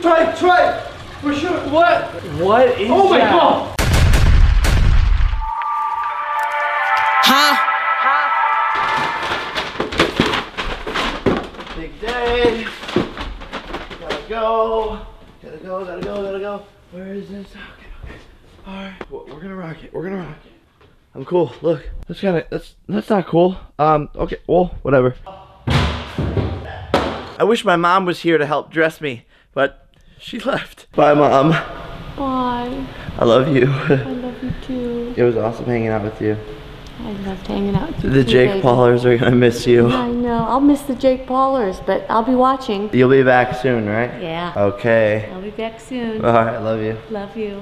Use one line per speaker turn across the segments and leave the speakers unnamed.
try, try. For sure.
What? What is
Oh my
that?
god. Big day. Gotta go. Gotta go, gotta go, gotta go. Where is this? Okay, okay. Alright, well, we're gonna rock it. We're gonna rock it. I'm cool. Look, that's kind of that's that's not cool. Um, okay, well, whatever. I wish my mom was here to help dress me, but she left. Bye, mom.
Bye.
I love you.
I love you too.
it was awesome hanging out with you.
I loved hanging out with you
The
too,
Jake
baby.
Paulers are gonna miss you.
I know. I'll miss the Jake Paulers, but I'll be watching.
You'll be back soon, right?
Yeah.
Okay.
I'll be back soon.
All right, love you.
Love you.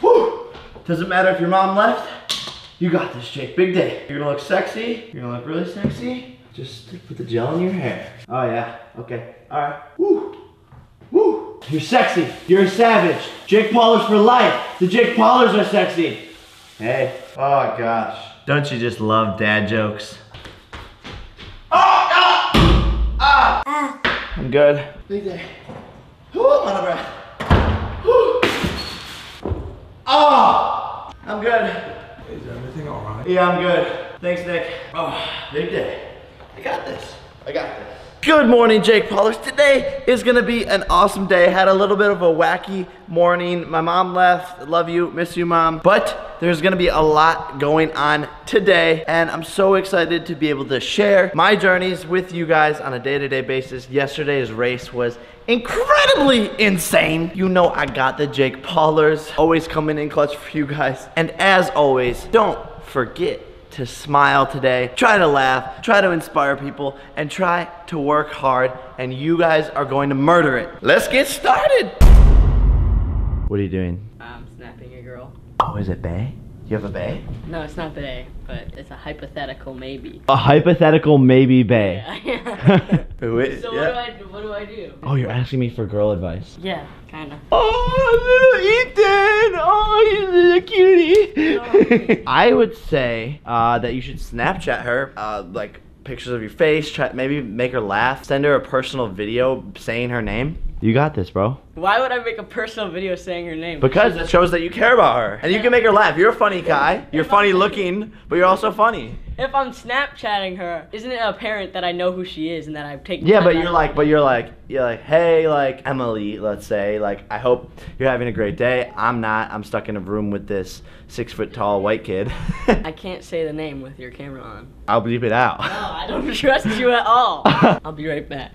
Whew. Doesn't matter if your mom left. You got this, Jake. Big day. You're gonna look sexy. You're gonna look really sexy. Just put the gel in your hair. Oh yeah. Okay. All right. Woo. Woo. You're sexy. You're a savage. Jake Paulers for life. The Jake Paulers are sexy. Hey. Oh gosh. Don't you just love dad jokes? Oh, ah, ah. I'm good. Big day. Whew, I'm out of breath. Whew. Oh, I'm good.
Is everything alright?
Yeah, I'm good. Thanks, Nick. Oh, big day. I got this. I got this. Good morning, Jake Paulers. Today is gonna be an awesome day. Had a little bit of a wacky morning. My mom left. Love you, miss you, mom. But there's gonna be a lot going on today, and I'm so excited to be able to share my journeys with you guys on a day-to-day basis. Yesterday's race was incredibly insane. You know I got the Jake Paulers, always coming in clutch for you guys. And as always, don't forget to smile today, try to laugh, try to inspire people, and try to work hard, and you guys are going to murder it. Let's get started. What are you doing?
I'm snapping a girl.
Oh, is it Bay? You have a Bay?
No, it's not Bay, but it's a hypothetical maybe.
A hypothetical maybe Bay.
Yeah.
Wait,
so what do I what do I do?
Oh, you're asking me for girl advice.
Yeah, kind of.
Oh, little Ethan! Oh, he's a little cutie. I would say uh, that you should Snapchat her, uh, like pictures of your face. Try maybe make her laugh. Send her a personal video saying her name. You got this, bro.
Why would I make a personal video saying her name?
Because it shows that you care about her, and you can make her laugh. You're a funny guy. You're funny looking, but you're also funny.
if I'm Snapchatting her, isn't it apparent that I know who she is and that I've taken?
Yeah, but you're like, but you're like, you're like, hey, like Emily, let's say, like, I hope you're having a great day. I'm not. I'm stuck in a room with this six foot tall white kid.
I can't say the name with your camera on.
I'll bleep it out.
No, I don't trust you at all. I'll be right back.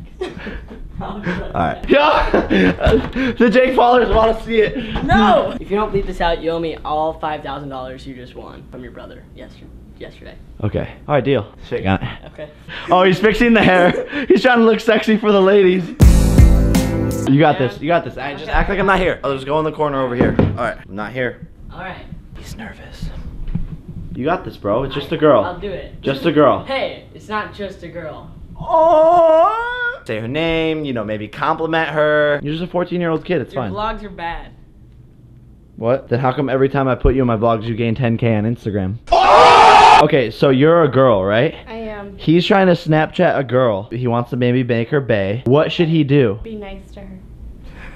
I'll be right
All right. Yeah. the Jake Paulers want to see it.
No! If you don't bleep this out, you owe me all five thousand dollars you just won from your brother yesterday. Yesterday.
Okay. All right. Deal. Shake on it.
Okay.
Oh, he's fixing the hair. He's trying to look sexy for the ladies. You got this. You got this. I just act like I'm not here. I'll just go in the corner over here. All right. I'm not here.
All right.
He's nervous. You got this, bro. It's just a girl.
I'll do it.
Just a girl.
Hey, it's not just a girl.
Oh. Say her name. You know, maybe compliment her. You're just a 14 year old kid. It's
Your
fine.
vlogs are bad.
What? Then how come every time I put you in my vlogs, you gain 10k on Instagram? Oh! Okay, so you're a girl, right?
I am.
He's trying to Snapchat a girl. He wants to maybe make her bay. What should he do?
Be nice to her.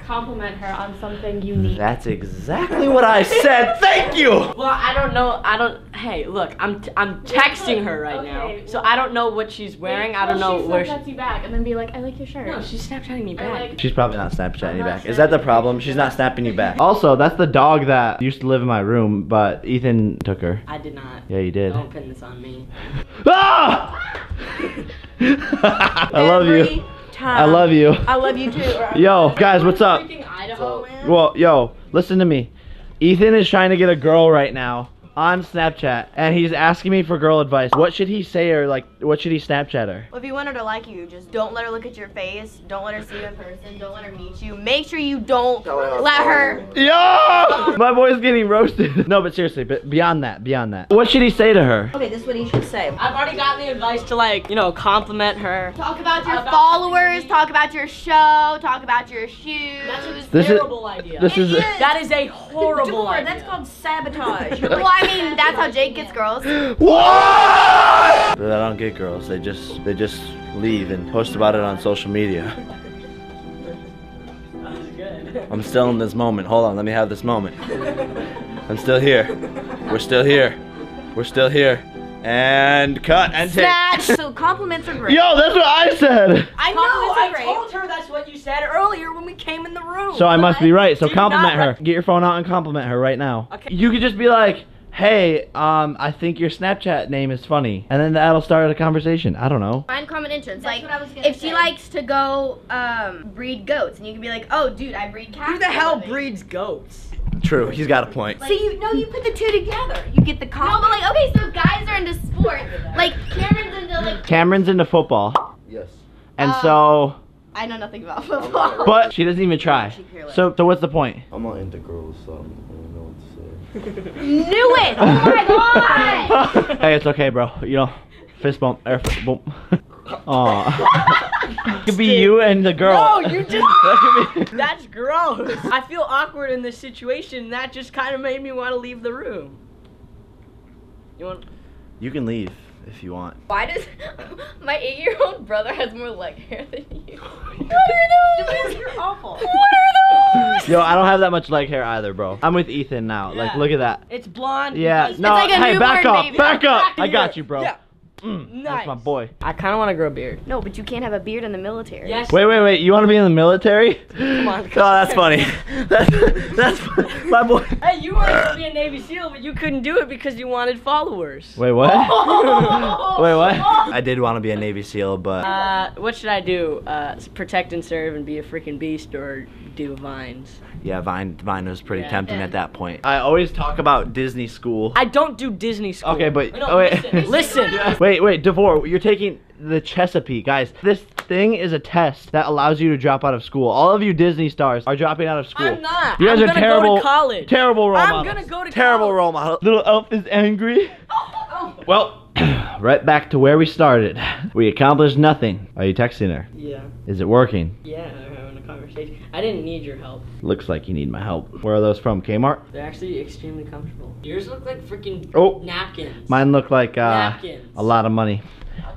Compliment her on something unique.
That's exactly what I said. Thank you.
Well, I don't know. I don't. Hey, look, I'm t- I'm texting her right
Okay.
now, so I don't know what she's wearing. I don't know
she
where. She...
Snapchats you back and then be like, I like your shirt.
No, she's Snapchatting me back.
like-
She's probably not Snapchatting
I'm
you
not
back. Is that the problem? She's not snapping you back. Also, that's the dog that used to live in my room, but Ethan took her.
I did not.
Yeah, you did.
Don't pin this on me.
Ah! I love
Every
you.
Time.
I love you.
I love you too.
Yo, guys, what's up?
Idaho, man.
Well, yo, listen to me. Ethan is trying to get a girl right now on Snapchat, and he's asking me for girl advice. What should he say or like? What should he Snapchat her?
Well, if you want her to like you, just don't let her look at your face. Don't let her see you in person. Don't let her meet you. Make sure you don't let her.
Yo, my boy's getting roasted. No, but seriously, but beyond that, beyond that, what should he say to her?
Okay, this is what he should say.
I've already gotten the advice to like, you know, compliment her.
Talk about your
About
followers. Talk about your show. Talk about your shoes.
That's a
This is-
terrible idea.
This is.
that is a horrible
Door,
idea.
that's called sabotage. well, I mean, that's how Jake gets girls.
What? But I don't get girls. They just they just leave and post about it on social media. I'm still in this moment. Hold on, let me have this moment. I'm still here. We're still here. We're still here. And cut and take.
Snatch. so compliments are great.
Yo, that's what I said.
I know. I
great.
told her that's what you said earlier when we came in the room.
So I must be right. So compliment her. Get your phone out and compliment her right now.
Okay.
You could just be like, "Hey, um, I think your Snapchat name is funny," and then that'll start a conversation. I don't know.
Find common interests.
That's
like
what I was gonna
if she likes to go um, breed goats, and you can be like, "Oh, dude, I breed cats."
Who the hell breeds goats?
True. He's got a point.
So you no, you put the two together. You get the combo. No, but like okay, so guys are into sport. Like Cameron's into like.
Cameron's into football,
Yes.
and
Uh,
so,
I know nothing about football.
but she doesn't even try. So, so what's the point?
I'm not into girls, so
Knew it! Oh my god!
hey, it's okay, bro. You know, fist bump, air fist bump. Aw. it could be you and the girl.
No, you just.
That could be-
That's gross. I feel awkward in this situation. and That just kind of made me want to leave the room. You want?
You can leave if you want.
Why does my eight-year-old brother has more leg hair than you? What are those?
You're awful.
What are those?
Yo, I don't have that much leg hair either, bro. I'm with Ethan now. Like, look at that.
It's blonde.
Yeah,
because-
no,
like a
hey, back up,
baby.
back up. I got you, bro.
Yeah.
Mm, That's my boy.
I kind of want to grow a beard.
No, but you can't have a beard in the military.
Yes.
Wait, wait, wait. You want to be in the military?
Come on.
Oh, that's funny. that's, that's my boy.
Hey, you wanted to be a Navy SEAL, but you couldn't do it because you wanted followers.
Wait, what? wait, what? I did want to be a Navy SEAL, but
Uh, what should I do? Uh, protect and serve and be a freaking beast, or do vines?
Yeah, Vine, Vine was pretty
Yeah.
tempting at that point. I always talk about Disney school.
I don't do Disney school.
Okay, but
No,
oh, wait.
listen. listen.
Wait, wait, DeVore, you're taking the CHSPE, guys. This thing is a test that allows you to drop out of school. All of you Disney stars are dropping out of school.
I'm not.
You guys
I'm
are
gonna
terrible.
go to college.
Terrible role
I'm
models.
gonna go to
terrible
college.
role model. Little elf is angry. Well, right back to where we started. We accomplished nothing. Are you texting her?
Yeah,
Is it working?
yeah, I didn't need your help.
Looks like you need my help. Where are those from? Kmart?
They're actually extremely comfortable. Yours look like freaking
Oh.
napkins.
Mine look like uh,
Napkins.
a lot of money.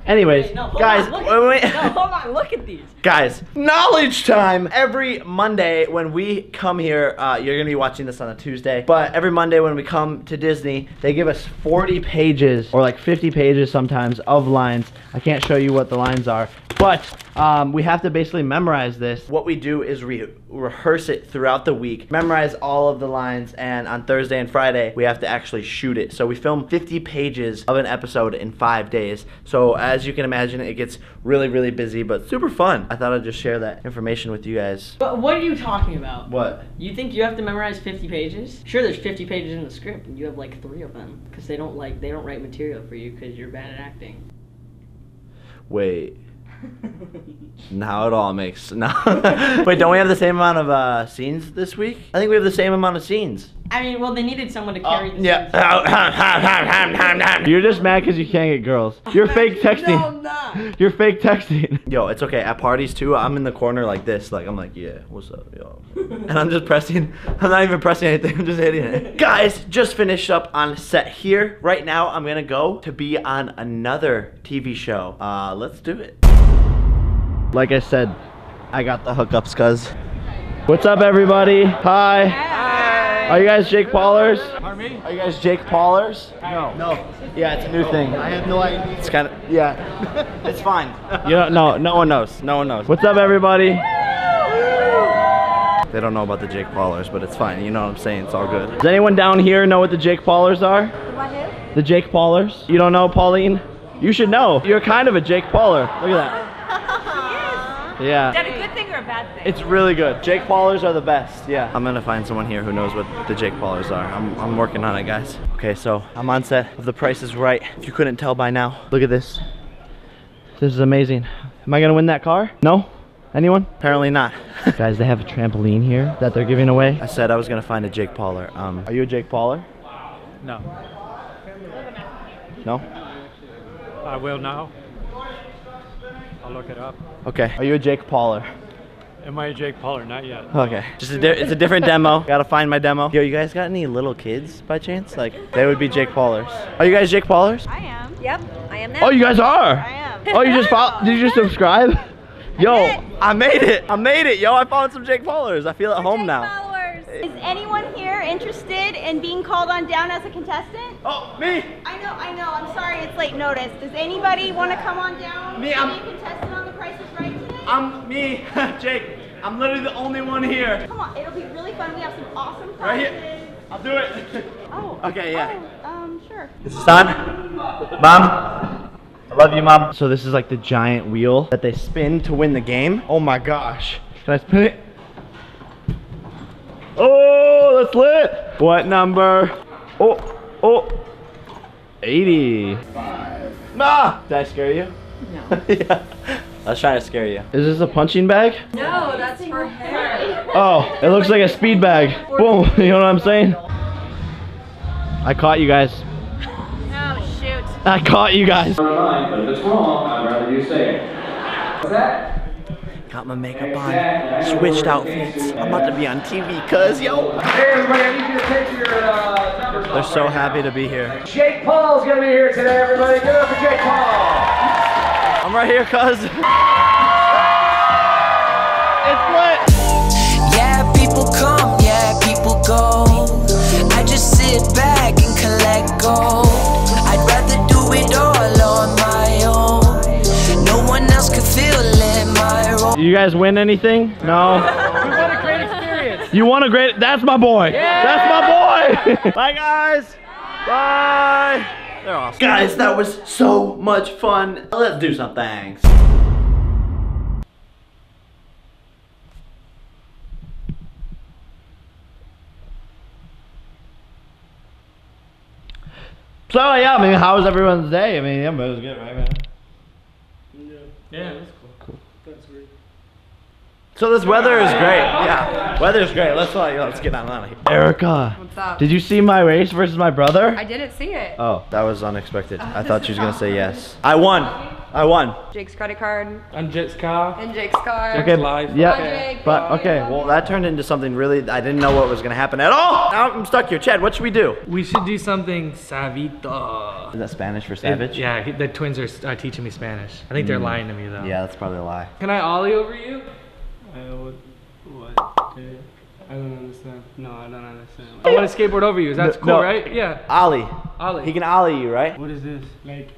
Anyways,
Wait, no,
guys,
on, look
wait,
at
wait.
these. No, hold on, look at these.
Guys, knowledge time! Every Monday when we come here, uh, you're gonna be watching this on a Tuesday, but every Monday when we come to Disney, they give us 40 pages, or like 50 pages sometimes, of lines. I can't show you what the lines are, but um, we have to basically memorize this. What we do is re- rehearse it throughout the week, memorize all of the lines, and on Thursday and Friday, we have to actually shoot it. So we film 50 pages of an episode in five days. So as you can imagine, it gets really, really busy, but super fun. I thought I'd just share that information with you guys.
But what are you talking about?
What?
You think you have to memorize 50 pages? Sure, there's 50 pages in the script, and you have like three of them because they don't like they don't write material for you because you're bad at acting.
Wait. Now it all makes no. Wait, don't we have the same amount of uh, scenes this week? I think we have the same amount of scenes.
I mean, well, they needed someone to carry. the scenes.
yeah. You're just mad because you can't get girls. You're fake texting.
No, I'm not.
You're fake texting. Yo, it's okay. At parties too, I'm in the corner like this. Like I'm like, yeah, what's up, yo? And I'm just pressing. I'm not even pressing anything. I'm just hitting it. Guys, just finished up on set here. Right now, I'm gonna go to be on another TV show. Uh, let's do it. Like I said, I got the hookups, cuz. What's up, everybody? Hi. Are you guys Jake Paulers?
Pardon me?
Are you guys Jake Paulers?
No.
No. Yeah, it's a new thing.
I have no idea.
It's kind of yeah. it's fine. You don't no no one knows. No one knows. What's up everybody? They don't know about the Jake Paulers, but it's fine. You know what I'm saying? It's all good. Does anyone down here know what the Jake Paulers are? The Jake Paulers? You don't know, Pauline? You should know. You're kind of a Jake Pauler. Look at that. Yeah.
Is that a good thing or a bad thing?
It's really good. Jake Paulers are the best. Yeah. I'm gonna find someone here who knows what the Jake Paulers are. I'm, I'm working on it, guys. Okay, so I'm on set of The Price is Right. If you couldn't tell by now, look at this. This is amazing. Am I gonna win that car? No? Anyone? Apparently not. guys, they have a trampoline here that they're giving away. I said I was gonna find a Jake Pauler. Um, are you a Jake Pauler?
No.
No?
I will now. I'll look it up.
Okay. Are you a Jake Pauler?
Am I a Jake Pauler? Not yet.
Okay. Just a di- it's a different demo. Gotta find my demo. Yo, you guys got any little kids by chance? Like, they would be Jake Paulers. Are you guys Jake Paulers?
I am. Yep, I am now.
Oh, you guys are.
I am.
Oh, you just follow? Did you just subscribe? Yo,
did.
I made it. I made it, yo. I found some Jake Paulers. I feel at home now.
Followers. Is anyone here interested in being called on down as a contestant?
Oh, me.
I know, I know. I'm sorry it's late notice. Does anybody want to come on down?
Me,
and
I'm-
be a contestant on The Price is Right today?
I'm me, Jake. I'm literally the only one here.
Come on, it'll be really fun. We have some awesome prizes.
Right here. I'll do it.
Oh.
Okay, yeah.
Oh, um, sure.
Son, mom, I love you, mom. So this is like the giant wheel that they spin to win the game. Oh my gosh. Can I spin it? Oh, that's lit. What number? Oh, oh. 80. Nah. Did I scare you? No. yeah. I was trying to scare you. Is this a punching bag?
No, that's for hair.
Oh, it looks like a speed bag. Boom. You know what I'm saying? I caught you guys.
Oh, shoot.
I caught you guys.
But if it's wrong, I'd rather you say it. What's that?
Got my makeup on, switched outfits. I'm about to be on TV, cuz yo.
Hey everybody, I need you to take your uh, numbers
They're so happy to be here.
Jake Paul's gonna be here today, everybody. Give it up for Jake Paul.
I'm right here, cuz. It's lit.
Yeah, people come, yeah, people go. I just sit back and collect gold.
You guys win anything? No. We want a great experience. You want a great? That's my boy. That's my boy. Bye, guys. Bye. They're awesome. Guys, that was so much fun. Let's do some things. So yeah, I mean, how was everyone's day? I mean, yeah, it was good, right, man?
Yeah, that's cool.
So this weather is great. Yeah, weather's great. Let's uh, let's get on out of here. Erica,
What's up?
did you see my race versus my brother?
I didn't see it.
Oh, that was unexpected. I thought she was gonna say yes. I won. I won.
Jake's credit card
I'm car.
and Jake's car.
Okay,
live.
yeah,
Bye, Jake.
but okay. Well, that turned into something really. I didn't know what was gonna happen at all. Now I'm stuck here. Chad, what should we do?
We should do something savito.
Is that Spanish for
It- yeah, the twins are uh, teaching me Spanish. I think they're lying to me though.
Yeah, that's probably a lie.
Can I ollie over you?
What? dude? I don't understand. No, I don't understand.
I want to skateboard over you. That's
No,
cool,
no.
right? Yeah.
Ollie.
Ollie.
He can ollie you, right?
What is this? Like,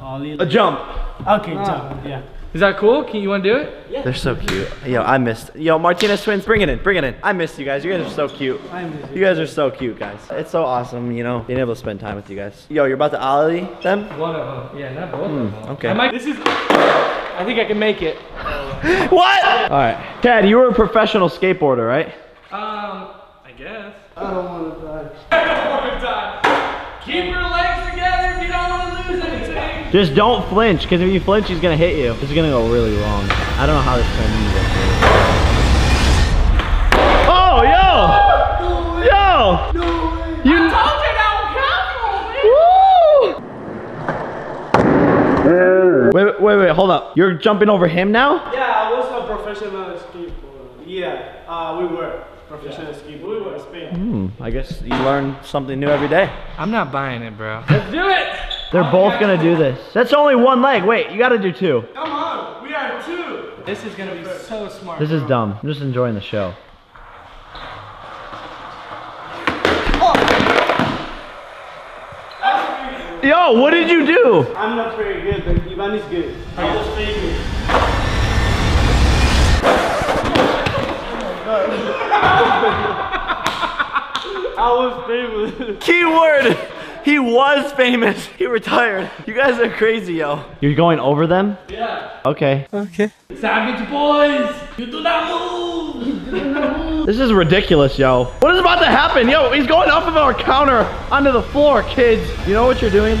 ollie?
A jump.
Okay, jump. Ah. Yeah.
Is that cool? Can you want to do it? Yeah.
They're so cute. Yo, I missed. Yo, Martinez twins, bring it in, bring it in. I missed you guys. You guys are so cute.
I miss
You guys are so cute, guys. It's so awesome, you know, being able to spend time with you guys. Yo, you're about to ollie them?
One of them. Yeah, not both of hmm, them.
okay.
Might, this is. I think I can make it.
What? All right, Chad, you were a professional skateboarder, right?
Um, I guess.
I don't want to die.
I don't want to die. Keep your legs together if you don't want to lose anything.
Just don't flinch, because if you flinch, he's gonna hit you. This is gonna go really wrong. I don't know how this turned into. Oh, yo! Yo! You
Told you that was
Woo! Wait, wait, wait, hold up. You're jumping over him now?
Yeah, I was a professional skateboarder. Yeah, uh, we were professional skateboarder. We were Spain.
Hmm, I guess you learn something new every day.
I'm not buying it, bro. Let's do it.
They're both gonna do this. That's only one leg. Wait, you gotta do two.
Come on, we are two.
This is gonna be so smart.
This is dumb. I'm just enjoying the show. Yo, what did you do?
I'm not very good, but Ivan is good. I was famous. I was famous.
Keyword. He was famous. He retired. You guys are crazy, yo. You're going over them?
Yeah.
Okay. Okay.
Savage boys, you do not move.
This is ridiculous, yo. What is about to happen? Yo, he's going off of our counter onto the floor, kids. You know what you're doing?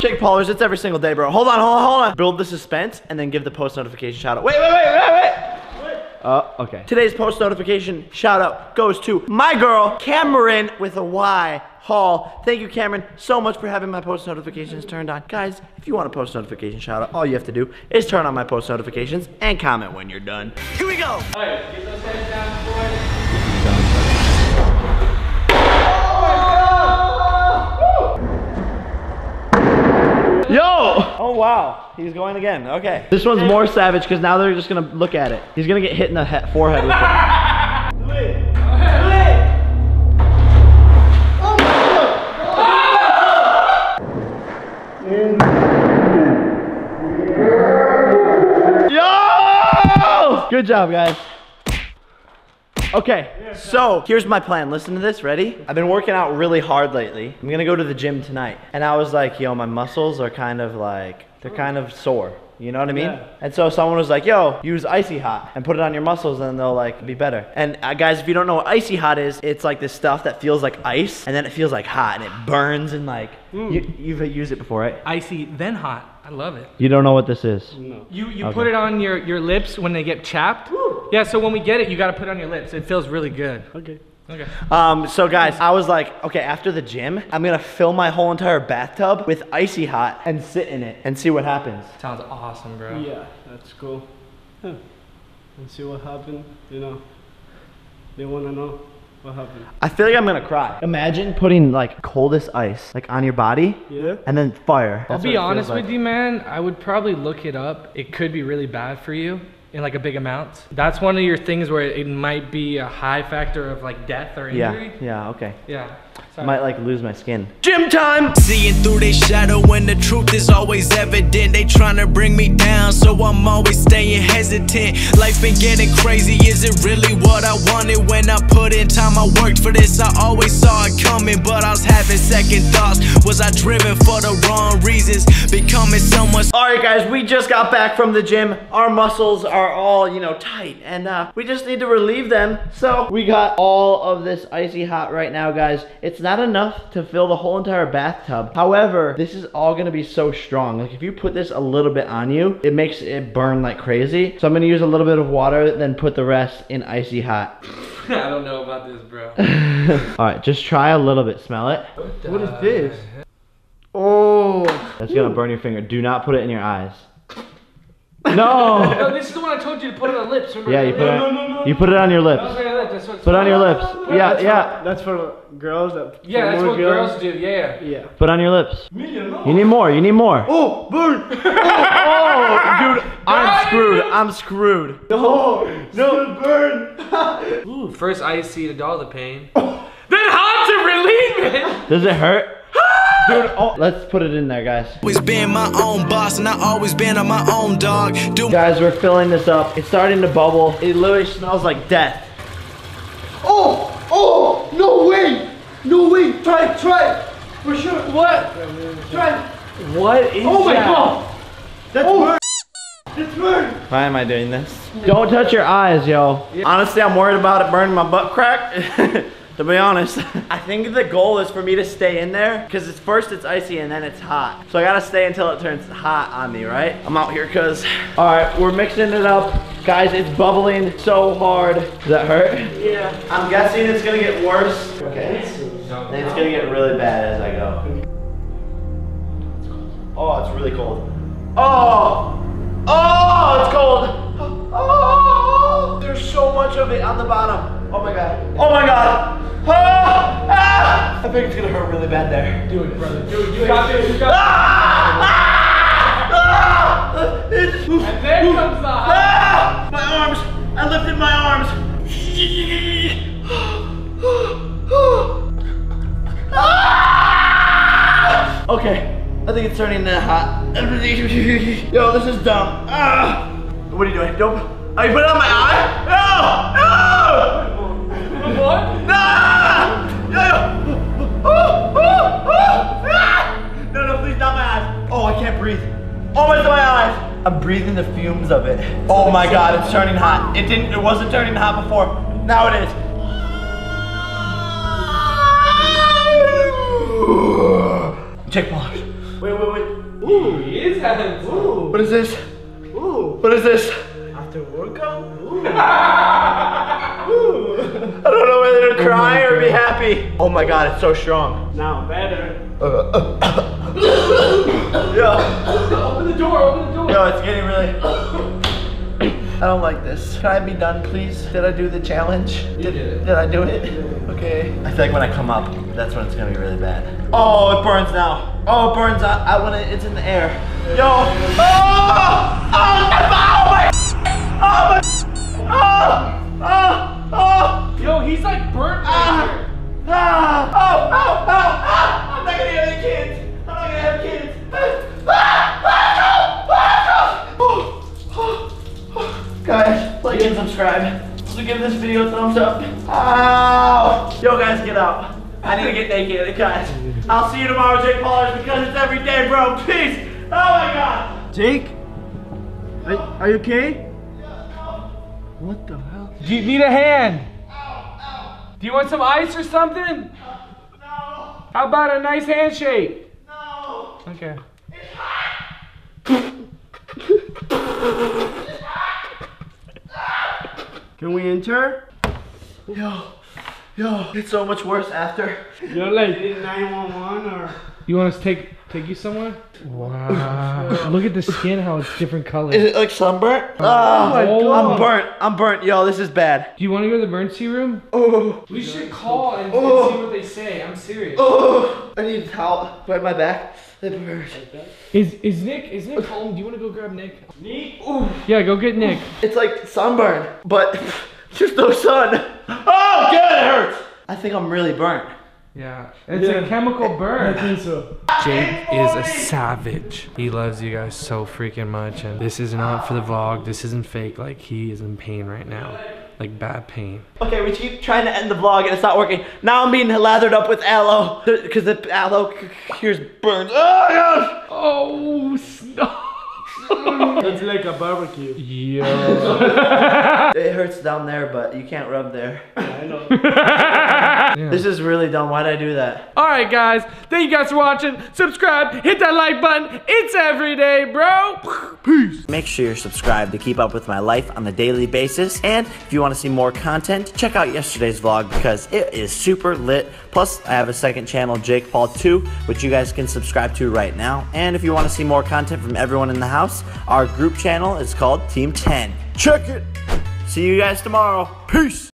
Jake Paulers, it's every single day, bro. Hold on, hold on, hold on. Build the suspense and then give the post notification shout out. Wait, wait, wait, wait, wait. Oh, okay. Today's post notification shout out goes to my girl, Cameron with a Y Hall. Thank you, Cameron, so much for having my post notifications turned on. Guys, if you want a post notification shout out, all you have to do is turn on my post notifications and comment when you're done. Here we go.
Alright, get those heads down, boys.
Yo! Oh wow, he's going again. Okay. This one's more savage because now they're just gonna look at it. He's gonna get hit in the forehead with it. Yo! Good job, guys. Okay, so here's my plan. Listen to this. Ready? I've been working out really hard lately. I'm gonna go to the gym tonight. And I was like, yo, my muscles are kind of like, they're kind of sore. You know what I mean?
Yeah.
And so someone was like, yo, use Icy Hot and put it on your muscles and they'll like be better. And uh, guys, if you don't know what Icy Hot is, it's like this stuff that feels like ice and then it feels like hot and it burns and like, you, you've used it before, right?
Icy, then hot. I love it.
You don't know what this is. No.
You you
Okay.
put it on your, your lips when they get chapped. Yeah, so when we get it, you gotta put it on your lips. It feels really good.
Okay.
Okay.
Um, so guys, I was like, okay, after the gym, I'm gonna fill my whole entire bathtub with icy hot and sit in it and see what happens.
Sounds awesome, bro.
Yeah, that's cool. Huh. And see what happened. You know, they wanna know what happened.
I feel like I'm gonna cry. Imagine putting like coldest ice like on your body
Yeah.
and then fire.
I'll be
what it
honest
like.
with you, man. I would probably look it up. It could be really bad for you in like a big amount. That's one of your things where it might be a high factor of like death or injury.
yeah, yeah, okay.
Yeah.
I
Sorry.
might like lose my skin. Gym time!
Seeing through their shadow when the truth is always evident. They tryna bring me down, so I'm always staying hesitant. Life been getting crazy, is it really what I wanted? When I put in time, I worked for this, I always saw it coming. But I was having second thoughts. Was I driven for the wrong reasons? Becoming someone
All right, guys, we just got back from the gym. Our muscles are all, you know, tight, and uh, we just need to relieve them. So we got all of this icy hot right now, guys. It's not enough to fill the whole entire bathtub. However, this is all gonna be so strong. Like if you put this a little bit on you, it makes it burn like crazy. So I'm gonna use a little bit of water, then put the rest in icy hot.
I don't know about this, bro.
all right, just try a little bit. Smell it.
What is this? Oh.
That's gonna burn your finger. Do not put it in your eyes. No.
no, this is the one I told you to put on the lips. Remember?
Yeah, you put it. You put it on your lips.
That was on your lips, that's what
Put it on your lips. Yeah,
That's
yeah.
For, that's for girls that.
Yeah,
for
that's what girls do. Yeah.
Yeah.
Put on your lips. You need more. You need more.
Oh, burn!
Oh, dude, I'm screwed. I'm screwed.
No, no, burn!
Ooh, first icy to dull the pain. then hot to relieve it.
Does it hurt? Dude, oh, let's put it in there, guys.
always been my own boss, and I always been on my own dog. Do
Guys, we're filling this up. It's starting to bubble. It literally smells like death.
Oh, oh, no way, no way! Try, it, try, it. for sure.
What?
Try. it.
What is
Oh my
that?
god, that's oh. burn. It's burn.
Why am I doing this? Don't touch your eyes, yo. Honestly, I'm worried about it burning my butt crack. to be honest. I think the goal is for me to stay in there because it's first it's icy and then it's hot. So I gotta stay until it turns hot on me, right? I'm out here cause, all right, we're mixing it up. Guys, it's bubbling so hard. Does that hurt?
Yeah.
I'm guessing it's gonna get worse. Okay. And it's gonna get really bad as I go. Oh, it's really cold. Oh! Oh, it's cold. Oh, there's so much of it on the bottom. Oh my god. Oh my god. Ah! Ah! I think it's gonna hurt really bad there.
Do it, brother. Do it. You got this. You got
Ah! Ah! It's-
this. And then comes the.
Ah! My arms! I lifted my arms! Ah! Okay, I think it's turning into hot. Yo, this is dumb. Ah! What are you doing? Don't. Are you putting it on my eye? Oh, it's my eyes. I'm breathing the fumes of it. Oh my god, it's turning hot. It didn't. It wasn't turning hot before. Now it is. Check polish. Wait, wait, wait.
Ooh, he is having. Ooh.
What is this?
Ooh,
What is this?
after workout? Ooh.
I don't know whether to oh cry or be happy. Oh my god, it's so strong.
Now better.
Yo,
Open the door. Open the door.
yo, it's getting really. I don't like this. Can I be done, please? Did I do the challenge? Did, did I do it? Okay. I feel like when I come up, that's when it's gonna be really bad. Oh, it burns now. Oh, it burns out, out when it, it's in the air. Yo. Oh! Oh, oh my! Oh my! Oh! Oh! Oh!
Yo, he's like burnt
Ah! Ah! Oh! Oh! Oh! Ah! I'm not gonna have any kids. I'm not gonna have kids. Ah! Ah! Oh! Oh! Oh! Guys, like and subscribe. Also give this video a thumbs up. Ow! Yo, guys, get out. I need to get naked, guys. I'll see you tomorrow, Jake Paulers, because it's every day, bro. Peace. Oh my God.
Jake? Are, are you okay? What the hell?
Do you need a hand? Do you want some ice or something?
No.
How about a nice handshake?
No.
Okay.
Can we enter?
Yo. Yo. It's so much worse after.
You're like 911 or?
You want us to take take you somewhere? Wow. Look at the skin, how it's different colors.
Is it like sunburnt? Oh,
my ah, God.
I'm burnt. I'm burnt. Yo, this is bad.
Do you want to go to the emergency room?
Oh.
We should call and,
Oh.
see what they say. I'm serious.
Oh. I need a towel. Wipe my back. It hurts.
Is is Nick is Nick home? Do you want to go grab Nick? Nick? Yeah, go get Nick.
It's like sunburn, but there's no sun. Oh, god, It hurts. I think I'm really burnt.
Yeah, it's
Yeah.
a chemical burn.
I
burn.
think so.
Jake is a savage. He loves you guys so freaking much, and this is not for the vlog. This isn't fake. Like he is in pain right now, like bad pain.
Okay, we keep trying to end the vlog and it's not working. Now I'm being lathered up with aloe because the aloe c- cures burns. Oh gosh!
Oh stop!
That's like a barbecue.
Yo.
It hurts down there, but you can't rub there.
I know.
This is really dumb. Why did I do that?
All right, guys. Thank you guys for watching. Subscribe. Hit that like button. It's every day, bro. Peace.
Make sure you're subscribed to keep up with my life on a daily basis. And if you want to see more content, check out yesterday's vlog because it is super lit. Plus, I have a second channel, Jake Paul 2, which you guys can subscribe to right now. And if you want to see more content from everyone in the house, our group channel is called Team 10. Check it. See you guys tomorrow. Peace.